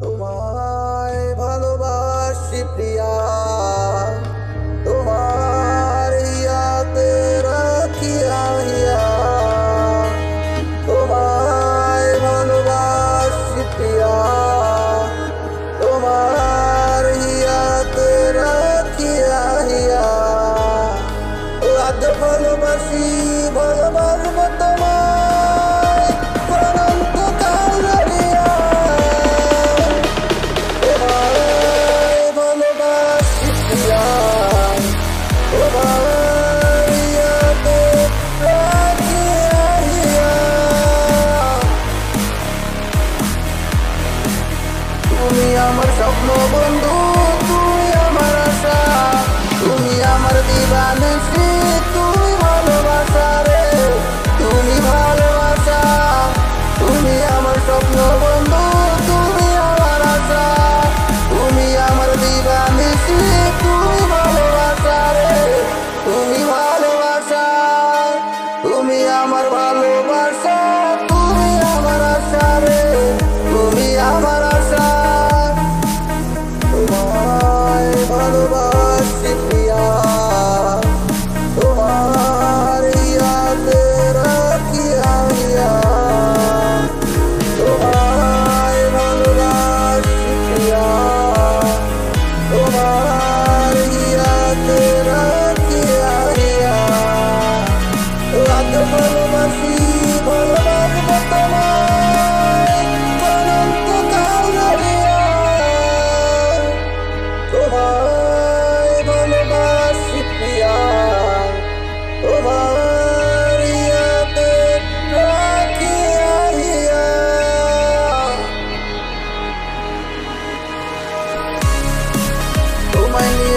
তোমায় ভালোবাসি প্রিয়া তোমার ইয়াতে রাখি আহিয়া তোমায় ভালোবাসি প্রিয়া তোমার ইয়াতে রাখি আহিয়া আজ ভালোবাসি no cuando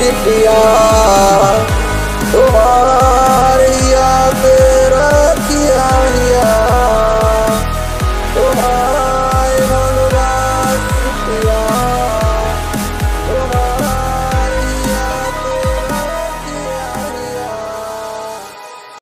Mississippi,